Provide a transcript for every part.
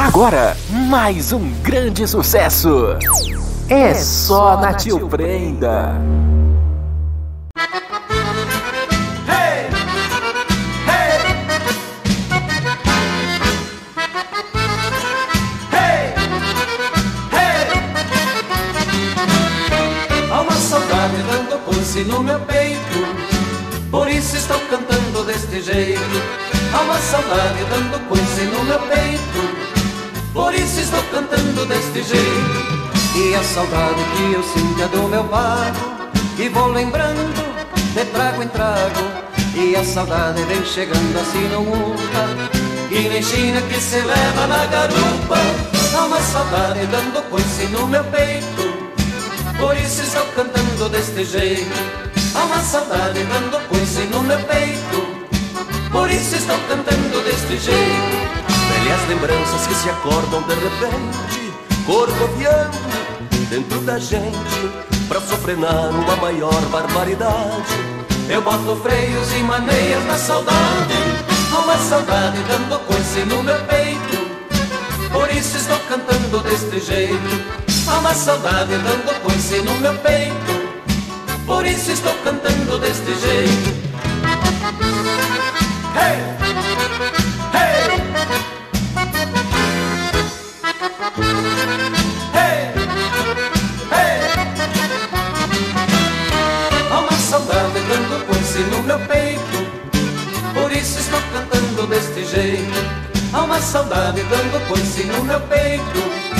Agora, mais um grande sucesso. É só na Tio Prenda. Há uma saudade dando coice no meu peito Por isso estou cantando deste jeito Há uma saudade dando coice no meu peito Por isso estou cantando deste jeito. E a saudade que eu sinto é do meu pago E vou lembrando de trago em trago. E a saudade vem chegando assim no muda E nem China que se leva na garupa. Há uma saudade dando coice no meu peito. Por isso estou cantando deste jeito. Há uma saudade dando coice no meu peito. Por isso estou cantando lembranças que se acordam de repente Corcoviando dentro da gente Pra sofrenar uma maior barbaridade. Eu boto freios e maneias na saudade uma saudade dando coice no meu peito. Por isso estou cantando deste jeito uma saudade dando coice no meu peito. Por isso estou cantando deste jeito coice no meu peito Por isso estou cantando deste jeito. Há uma saudade dando coice no meu peito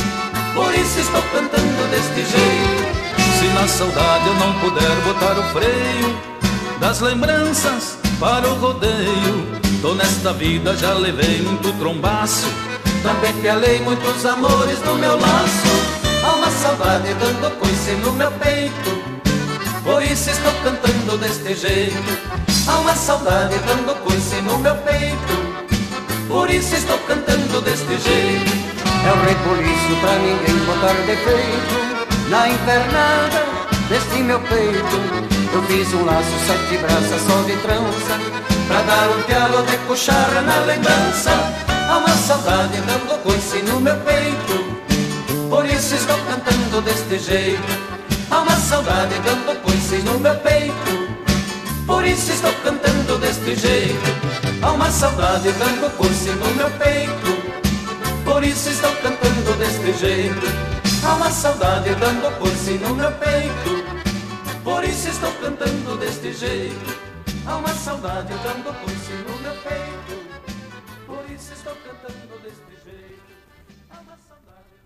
por isso estou cantando deste jeito. Se na saudade eu não puder botar o freio Das lembranças para o rodeio Tô nesta vida, já levei muito trombaço. Também pelei muitos amores no meu laço. Há uma saudade dando coice no meu peito Por isso estou cantando deste jeito. Há uma saudade dando coice no meu peito. Por isso estou cantando deste jeito. É o rebuliço pra ninguém botar defeito. Na invernada deste meu peito Eu fiz um laço, sete braças só de trança. Pra dar um pialo de cucharra na lembrança. Há uma saudade dando coice no meu peito. Por isso estou cantando deste jeito. Há uma saudade dando coice no meu peito. Por isso estou cantando deste jeito. Há uma saudade dando coice no meu peito. Por isso estou cantando deste jeito. Há uma saudade dando coice no meu peito. Por isso estou cantando deste jeito. Há uma saudade dando coice no meu peito. Por isso estou cantando deste jeito. Há uma saudade